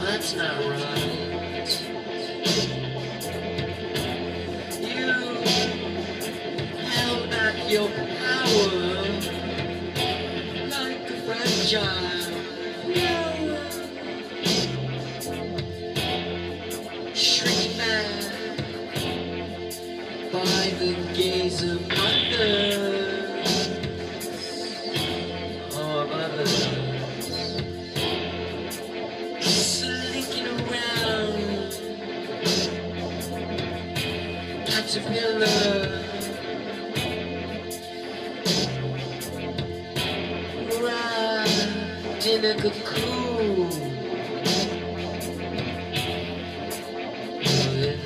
That's not right. to be loved. Wrapped in a cocoon.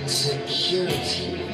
Insecurity.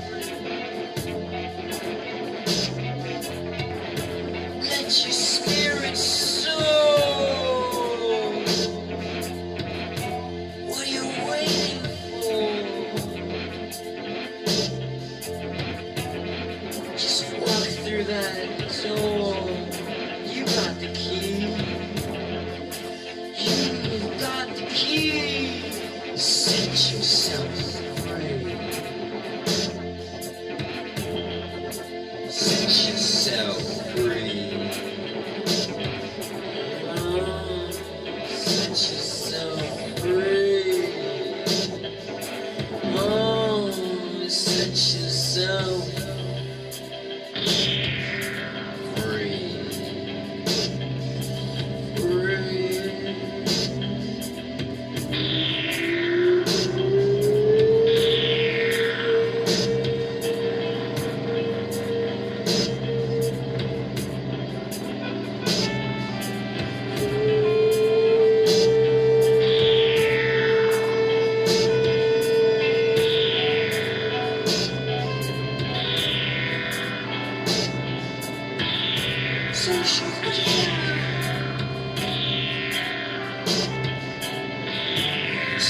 set yourself free. Set yourself free. Set yourself free.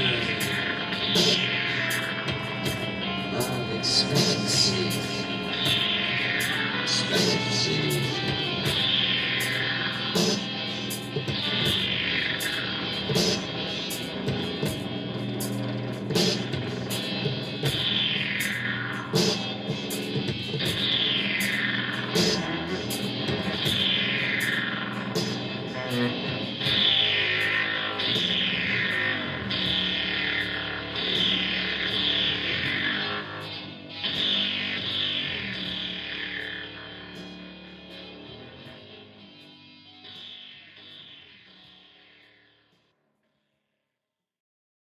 Yeah.